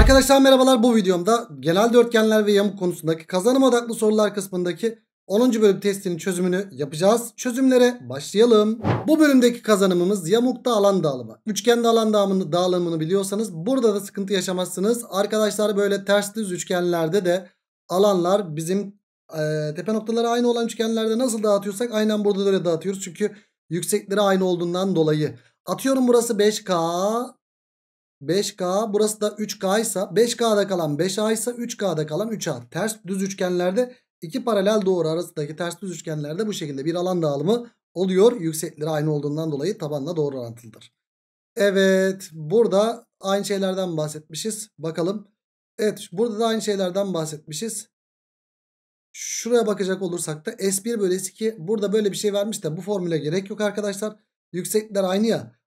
Arkadaşlar merhabalar bu videomda genel dörtgenler ve yamuk konusundaki kazanım odaklı sorular kısmındaki 10. bölüm testinin çözümünü yapacağız. Çözümlere başlayalım. Bu bölümdeki kazanımımız yamukta alan dağılımı. Üçgende alan dağılımını, dağılımını biliyorsanız burada da sıkıntı yaşamazsınız. Arkadaşlar böyle ters düz üçgenlerde de alanlar bizim e, tepe noktaları aynı olan üçgenlerde nasıl dağıtıyorsak aynen burada da öyle dağıtıyoruz. Çünkü yüksekleri aynı olduğundan dolayı. Atıyorum burası 5K 5K burası da 3K ise 5K'da kalan 5A ise 3K'da kalan 3A. Ters düz üçgenlerde iki paralel doğru arasındaki ters düz üçgenlerde bu şekilde bir alan dağılımı oluyor. Yüksekleri aynı olduğundan dolayı tabanla doğru orantılıdır. Evet burada aynı şeylerden bahsetmişiz. Bakalım. Evet burada da aynı şeylerden bahsetmişiz. Şuraya bakacak olursak da S1 bölü S2 burada böyle bir şey vermiş de bu formüle gerek yok arkadaşlar. Yükseklikler aynı ya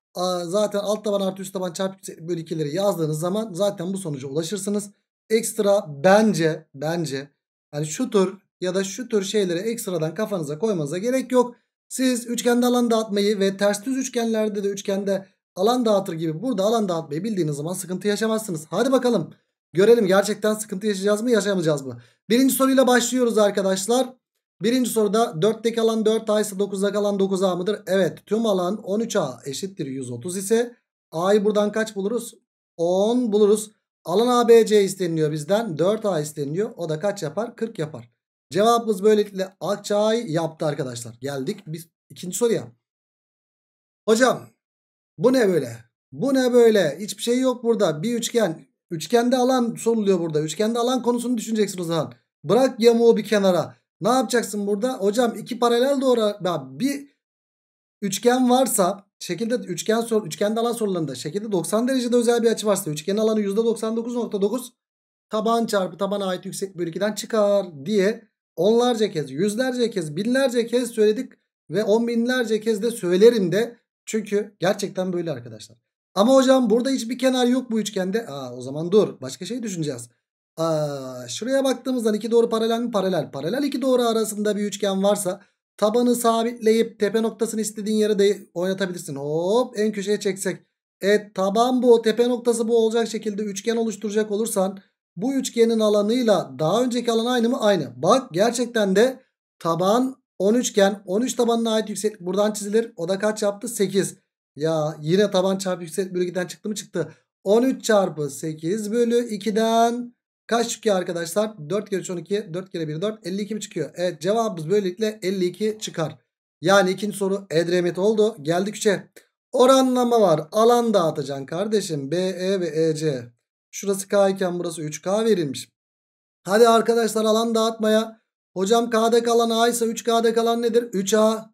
zaten alt taban artı üst taban çarpı bölü 2'leri yazdığınız zaman zaten bu sonuca ulaşırsınız. Ekstra bence bence hani şu tür ya da şu tür şeyleri ekstradan kafanıza koymanıza gerek yok. Siz üçgende alan dağıtmayı ve ters düz üçgenlerde de üçgende alan dağıtır gibi burada alan dağıtmayı bildiğiniz zaman sıkıntı yaşamazsınız. Hadi bakalım görelim gerçekten sıkıntı yaşayacağız mı yaşamayacağız mı? Birinci soruyla başlıyoruz arkadaşlar. Birinci soruda 4'teki alan 4A ise 9'daki alan 9A mıdır? Evet tüm alan 13A eşittir 130 ise A'yı buradan kaç buluruz? 10 buluruz. Alan ABC isteniyor bizden. 4A isteniyor. O da kaç yapar? 40 yapar. Cevabımız böylelikle Akçay yaptı arkadaşlar. Geldik biz ikinci soruya. Hocam bu ne böyle? Bu ne böyle? Hiçbir şey yok burada. Bir üçgen. Üçgende alan soruluyor burada. Üçgende alan konusunu düşüneceksin o zaman. Bırak yamuğu bir kenara. Ne yapacaksın burada? Hocam iki paralel doğru bir üçgen varsa şekilde üçgen sor, üçgende alan sorularında şekilde 90 derecede özel bir açı varsa üçgen alanı %99.9 taban çarpı tabana ait yüksek bölü 2'den çıkar diye onlarca kez, yüzlerce kez, binlerce kez söyledik ve on binlerce kez de söylerim de çünkü gerçekten böyle arkadaşlar. Ama hocam burada hiçbir kenar yok bu üçgende. Aa, o zaman dur başka şey düşüneceğiz. Aa, şuraya baktığımızda iki doğru paralel mi? Paralel. Paralel iki doğru arasında bir üçgen varsa tabanı sabitleyip tepe noktasını istediğin yere de oynatabilirsin. Hop en köşeye çeksek. Evet taban bu tepe noktası bu olacak şekilde üçgen oluşturacak olursan bu üçgenin alanıyla daha önceki alan aynı mı? Aynı. Bak gerçekten de taban 10 üçgen 13 tabanına ait yükseklik buradan çizilir. O da kaç yaptı? 8. Ya yine taban çarpı yükseklik bölü 2'den çıktı mı? Çıktı. 13 çarpı 8 bölü 2'den Kaç çıkıyor arkadaşlar? 4 kere 3 12 4 kere 1 4 52 mi çıkıyor? Evet cevabımız böylelikle 52 çıkar. Yani ikinci soru Edremit oldu. Geldik 3'e. Oranlama var. Alan dağıtacaksın kardeşim. BE ve EC. Şurası K iken burası 3K verilmiş. Hadi arkadaşlar alan dağıtmaya. Hocam K'da kalan A ise 3K'da kalan nedir? 3A.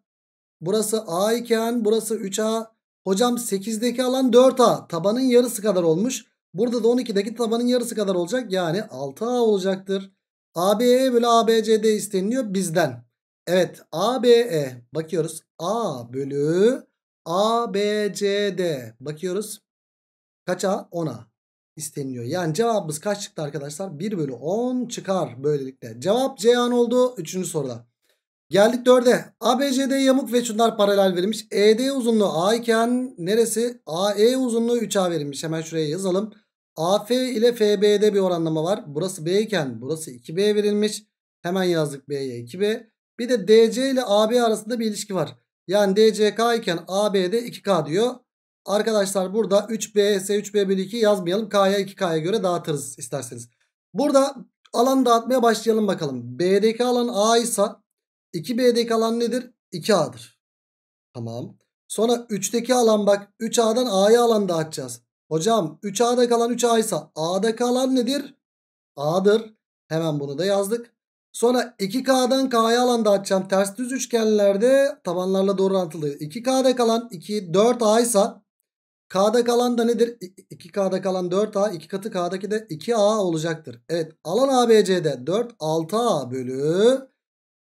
Burası A iken burası 3A. Hocam 8'deki alan 4A. Tabanın yarısı kadar olmuş. Burada da 12'deki tabanın yarısı kadar olacak. Yani 6A olacaktır. ABE bölü ABCD isteniliyor bizden. Evet ABE bakıyoruz. A bölü ABCD bakıyoruz. Kaça? 10'a isteniliyor. Yani cevabımız kaç çıktı arkadaşlar? 1 bölü 10 çıkar böylelikle. Cevap Ceyhan oldu 3. soruda. Geldik 4'e. ABCD yamuk ve şunlar paralel verilmiş. ED uzunluğu A iken neresi? AE uzunluğu 3A verilmiş. Hemen şuraya yazalım. AF ile FB'de bir oranlama var. Burası B iken burası 2B verilmiş. Hemen yazdık B'ye 2B. Bir de DC ile AB arasında bir ilişki var. Yani DCK iken AB'de 2K diyor. Arkadaşlar burada 3B ise 3B bölü 2 yazmayalım. K'ya 2K'ya göre dağıtırız isterseniz. Burada alan dağıtmaya başlayalım bakalım. B'deki alan A ise 2B'deki alan nedir? 2A'dır. Tamam. Sonra 3'teki alan bak 3A'dan A'ya alan dağıtacağız. Hocam 3A'da kalan 3A ise A'da kalan nedir? A'dır. Hemen bunu da yazdık. Sonra 2K'dan K'ya alan dağıtacağım. Ters düz üçgenlerde tabanlarla doğru orantılı. 2K'da kalan 2 4A ise K'da kalan da nedir? 2K'da kalan 4A. 2 katı K'daki de 2A olacaktır. Evet alan ABC'de 4 6A bölü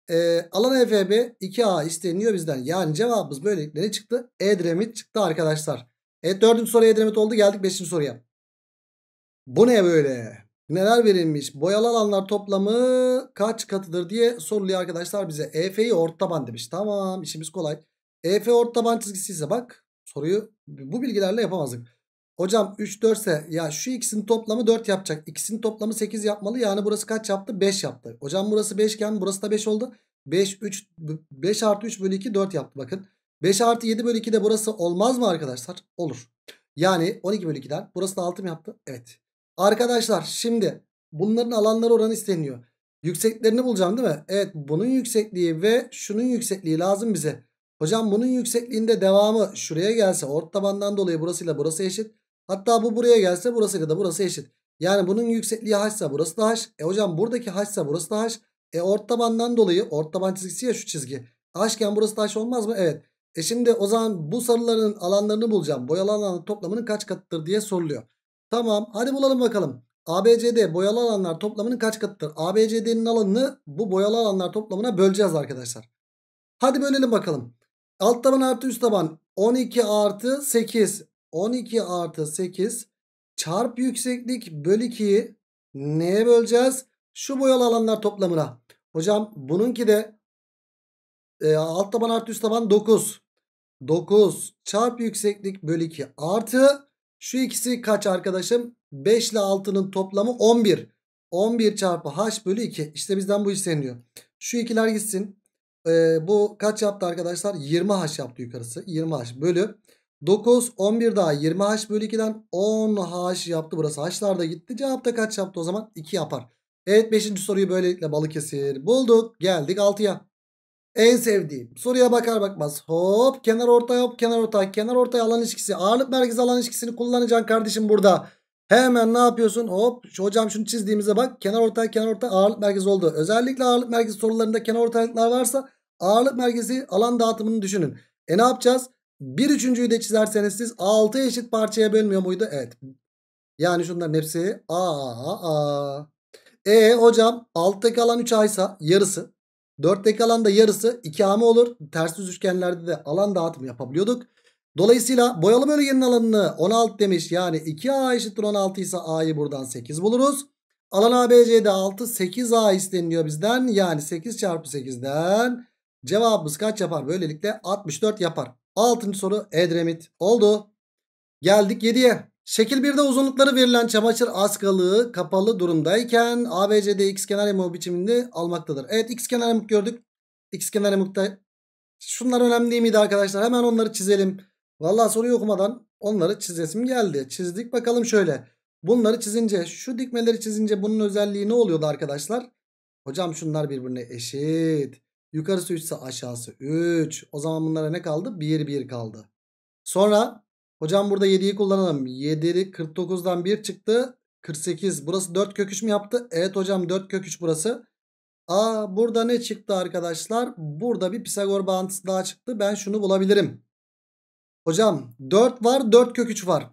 e, alan EFB 2A isteniyor bizden. Yani cevabımız böylelikle ne çıktı? Edremit çıktı arkadaşlar. Evet dördüncü soruya Edremit oldu. Geldik beşinci soruya. Bu ne böyle? Neler verilmiş? Boyalı alanlar toplamı kaç katıdır diye soruluyor arkadaşlar bize. EF'yi ortaban demiş. Tamam işimiz kolay. EF ortaban çizgisi ise bak soruyu bu bilgilerle yapamazdık. Hocam 3 4 ise ya şu ikisinin toplamı 4 yapacak. İkisinin toplamı 8 yapmalı. Yani burası kaç yaptı? 5 yaptı. Hocam burası 5 iken burası da 5 oldu. 5 3 5 artı 3 bölü 2 4 yaptı bakın. 5 artı 7 bölü 2 de burası olmaz mı arkadaşlar? Olur. Yani 12 bölü 2'den burası da 6 mı yaptı? Evet. Arkadaşlar şimdi bunların alanları oranı isteniyor. Yükseklerini bulacağım değil mi? Evet bunun yüksekliği ve şunun yüksekliği lazım bize. Hocam bunun yüksekliğinde devamı şuraya gelse ort tabandan dolayı burasıyla burası eşit. Hatta bu buraya gelse burasıyla da burası eşit. Yani bunun yüksekliği h ise burası da h. E hocam buradaki h ise burası da h. E ort tabandan dolayı ort taban çizgisi ya şu çizgi. H iken burası da h olmaz mı? Evet. E şimdi o zaman bu sarıların alanlarını bulacağım. Boyalı alanın toplamının kaç katıdır diye soruluyor. Tamam hadi bulalım bakalım. ABCD boyalı alanlar toplamının kaç katıdır? ABCD'nin alanını bu boyalı alanlar toplamına böleceğiz arkadaşlar. Hadi bölelim bakalım. Alt taban artı üst taban 12 artı 8. 12 artı 8 çarp yükseklik bölü 2'yi neye böleceğiz? Şu boyalı alanlar toplamına. Hocam bununki de e, alt taban artı üst taban 9. 9 çarp yükseklik bölü 2 artı şu ikisi kaç arkadaşım? 5 ile 6'nın toplamı 11. 11 çarpı h bölü 2. İşte bizden bu isteniyor. Şu ikiler gitsin. Ee, bu kaç yaptı arkadaşlar? 20h yaptı yukarısı. 20h bölü. 9 11 daha 20h bölü 2'den 10h yaptı. Burası h'lar da gitti. Cevap da kaç yaptı o zaman? 2 yapar. Evet 5. soruyu böylelikle Balıkesir bulduk. Geldik 6'ya. En sevdiğim. Soruya bakar bakmaz. Hop kenar ortay hop kenar ortay. Kenar ortay alan ilişkisi. Ağırlık merkezi alan ilişkisini kullanacaksın kardeşim burada. Hemen ne yapıyorsun? Hop şu hocam şunu çizdiğimize bak. Kenar ortay kenar ortay ağırlık merkezi oldu. Özellikle ağırlık merkezi sorularında kenar ortaylıklar varsa ağırlık merkezi alan dağıtımını düşünün. E ne yapacağız? Bir üçüncüyü de çizerseniz siz 6 eşit parçaya bölmüyor muydu? Evet. Yani şunların hepsi A A A. E hocam alttaki alan 3 aysa yarısı. 4'teki alan da yarısı 2A mı olur? Ters düz üçgenlerde de alan dağıtımı yapabiliyorduk. Dolayısıyla boyalı bölgenin alanını 16 demiş. Yani 2A eşittir 16 ise A'yı buradan 8 buluruz. Alan ABC'de 6 8A isteniliyor bizden. Yani 8 çarpı 8'den cevabımız kaç yapar? Böylelikle 64 yapar. 6. soru Edremit oldu. Geldik 7'ye. Şekil 1'de uzunlukları verilen çamaşır askalığı kapalı durumdayken ABCD x kenar yamuk biçiminde almaktadır. Evet x kenar yamuk gördük. X kenar yamukta şunlar önemli değil miydi arkadaşlar? Hemen onları çizelim. Vallahi soruyu okumadan onları çizesim geldi. Çizdik bakalım şöyle. Bunları çizince şu dikmeleri çizince bunun özelliği ne oluyordu arkadaşlar? Hocam şunlar birbirine eşit. Yukarısı 3 ise aşağısı 3. O zaman bunlara ne kaldı? 1 1 kaldı. Sonra hocam burada 7'yi kullanalım. 7 49'dan 1 çıktı. 48. Burası 4 kök 3 mü yaptı? Evet hocam 4 kök 3 burası. Aa burada ne çıktı arkadaşlar? Burada bir Pisagor bağıntısı daha çıktı. Ben şunu bulabilirim. Hocam 4 var 4 kök 3 var.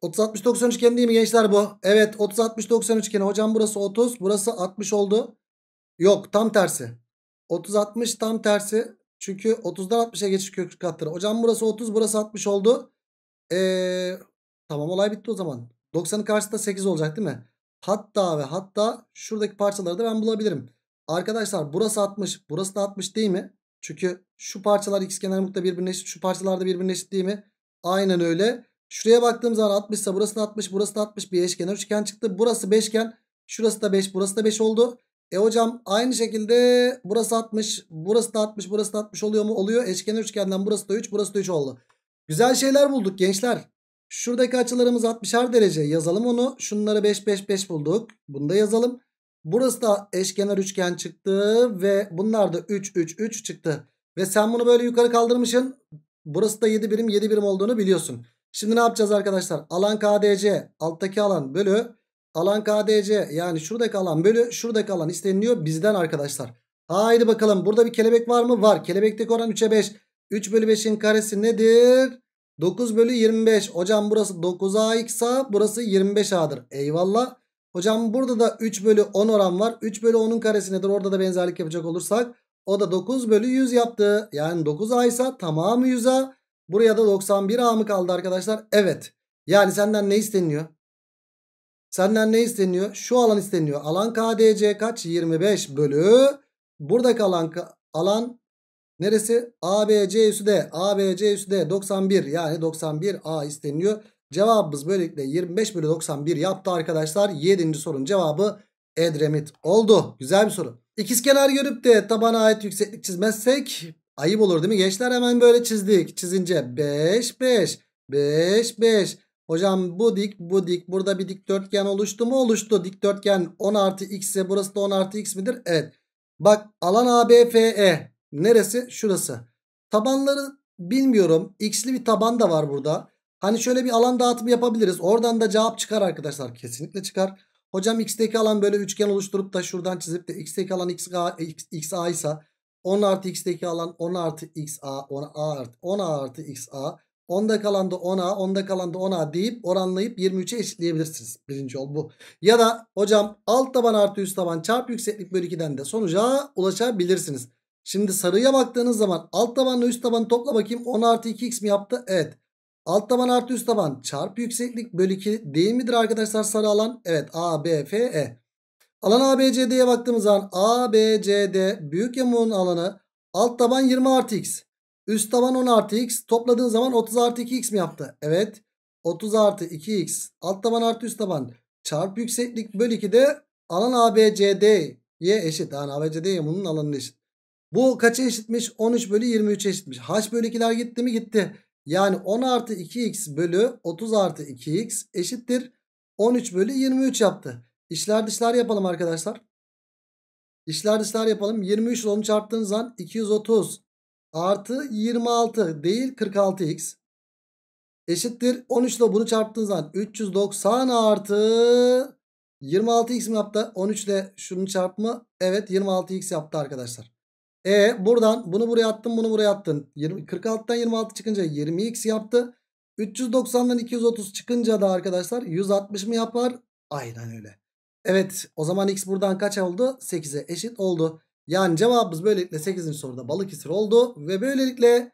30 60 90 üçgen değil mi gençler bu? Evet 30 60 90 üçgeni. Hocam burası 30 burası 60 oldu. Yok tam tersi. 30 60 tam tersi. Çünkü 30'dan 60'a geçiş kök kattır. Hocam burası 30 burası 60 oldu. Ee, tamam olay bitti o zaman. 90'ın karşısında 8 olacak değil mi? Hatta ve hatta şuradaki parçaları da ben bulabilirim. Arkadaşlar burası 60 burası da 60 değil mi? Çünkü şu parçalar x kenar yamukta birbirine eşit. Şu parçalar da birbirine eşit değil mi? Aynen öyle. Şuraya baktığım zaman 60 ise burası da 60 burası da 60 bir eşkenar üçgen çıktı. Burası beşgen. Şurası da 5 burası da 5 oldu. E hocam aynı şekilde burası 60 burası da 60 burası da 60 oluyor mu? Oluyor. Eşkenar üçgenden burası da 3 burası da 3 oldu. Güzel şeyler bulduk gençler. Şuradaki açılarımız 60'ar derece yazalım onu. Şunları 5 5 5 bulduk. Bunu da yazalım. Burası da eşkenar üçgen çıktı ve bunlar da 3 3 3 çıktı. Ve sen bunu böyle yukarı kaldırmışsın. Burası da 7 birim 7 birim olduğunu biliyorsun. Şimdi ne yapacağız arkadaşlar? Alan KDC alttaki alan bölü alan KDC yani şuradaki alan bölü şuradaki alan isteniliyor bizden arkadaşlar. Haydi bakalım burada bir kelebek var mı? Var. Kelebekteki oran 3'e 5. 3 bölü 5'in karesi nedir? 9 bölü 25. Hocam burası 9A ise burası 25A'dır. Eyvallah. Hocam burada da 3 bölü 10 oran var. 3 bölü 10'un karesi nedir? Orada da benzerlik yapacak olursak. O da 9 bölü 100 yaptı. Yani 9A ise tamamı 100A. Buraya da 91A mı kaldı arkadaşlar? Evet. Yani senden ne isteniyor? Senden ne isteniyor? Şu alan isteniyor. Alan KDC kaç? 25 bölü. Buradaki alan, alan neresi? ABC üssü D. ABC üssü D 91 yani 91A isteniyor. Cevabımız böylelikle 25 bölü 91 yaptı arkadaşlar. 7. sorunun cevabı Edremit oldu. Güzel bir soru. İkizkenar görüp de tabana ait yükseklik çizmezsek ayıp olur değil mi? Gençler hemen böyle çizdik. Çizince 5 5 5 5 Hocam bu dik bu dik burada bir dikdörtgen oluştu mu oluştu. Dikdörtgen 10 artı x ise burası da 10 artı x midir? Evet. Bak alan ABFE neresi? Şurası. Tabanları bilmiyorum. X'li bir taban da var burada. Hani şöyle bir alan dağıtımı yapabiliriz. Oradan da cevap çıkar arkadaşlar. Kesinlikle çıkar. Hocam x'teki alan böyle üçgen oluşturup da şuradan çizip de x'teki alan x, x, xa ise 10 artı x'teki alan 10 artı xa 10 artı 10 artı xa 10'da kalan da 10A 10'da kalan da 10A deyip oranlayıp 23'e eşitleyebilirsiniz. Birinci yol bu. Ya da hocam alt taban artı üst taban çarpı yükseklik bölü 2'den de sonuca ulaşabilirsiniz. Şimdi sarıya baktığınız zaman alt tabanla üst tabanı topla bakayım 10 artı 2x mi yaptı? Evet. Alt taban artı üst taban çarpı yükseklik bölü 2 değil midir arkadaşlar sarı alan? Evet A, B, F, E. Alan ABCD'ye baktığımız zaman ABCD büyük yamuğun alanı alt taban 20 artı x. Üst taban 10 artı x topladığın zaman 30 artı 2x mi yaptı? Evet. 30 artı 2x alt taban artı üst taban çarpı yükseklik bölü 2 de alan ABCD'ye eşit. Yani ABCD yamuğunun alanı eşit. Bu kaça eşitmiş? 13 bölü 23 eşitmiş. H bölü 2'ler gitti mi? Gitti. Yani 10 artı 2x bölü 30 artı 2x eşittir. 13 bölü 23 yaptı. İşler dışlar yapalım arkadaşlar. İşler dışlar yapalım. 23 ile onu çarptığınız zaman 230 artı 26 değil 46x eşittir. 13 ile bunu çarptığınız zaman 390 artı 26x mi yaptı? 13 ile şunu çarpma evet 26x yaptı arkadaşlar. E buradan bunu buraya attım bunu buraya attın. 20, 46'dan 26 çıkınca 20x yaptı. 390'dan 230 çıkınca da arkadaşlar 160 mı yapar? Aynen öyle. Evet o zaman x buradan kaç oldu? 8'e eşit oldu. Yani cevabımız böylelikle 8. soruda Balıkesir oldu. Ve böylelikle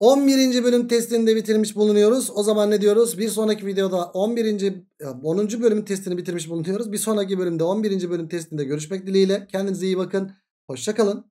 11. bölüm testini de bitirmiş bulunuyoruz. O zaman ne diyoruz? Bir sonraki videoda 11. 10. bölüm testini bitirmiş bulunuyoruz. Bir sonraki bölümde 11. bölüm testinde görüşmek dileğiyle. Kendinize iyi bakın. Hoşçakalın.